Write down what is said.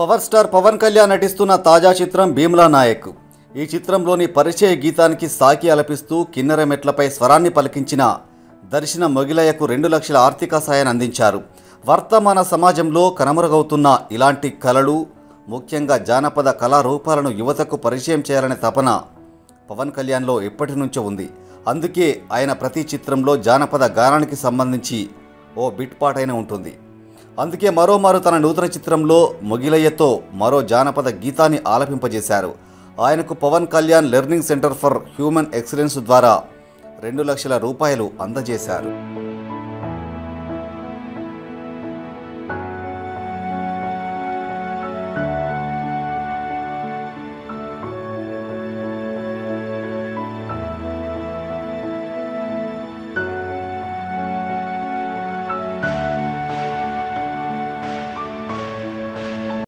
Power star Pawan Kalyan నటిస్తున్న తాజా చిత్రం భీమ్లా నాయక్. ఈ చిత్రంలోని పరిచయ గీతానికి సాకి అలపిస్తూ కిన్నెర మెట్లపై స్వరాన్ని పలికించిన దర్శన మొగిలయ్యకు రెండు లక్షల ఆర్థిక సాయాన్ని అందించారు. వర్తమాన సమాజంలో కనుమరుగవుతున్న ఇలాంటి కళలు ముఖ్యంగా జానపద కళారూపాలను యువతకు పరిచయం చేయాలనే తపన పవన్ కళ్యాణ్లో ఎప్పటి నుంచో ఉంది. అందుకే ఆయన ప్రతి చిత్రంలో జానపద గానానికి సంబంధించి ఓ బిట్ పాటైన ఉంటుంది. అందుకే మరోమారు తన నూతన చిత్రంలో మొగిలయ్యతో మరో జానపద గీతాన్ని ఆలపింపజేశారు. ఆయనకు Pawan Kalyan learning centre for human excellence ద్వారా రెండు లక్షల రూపాయలు అందజేశారు.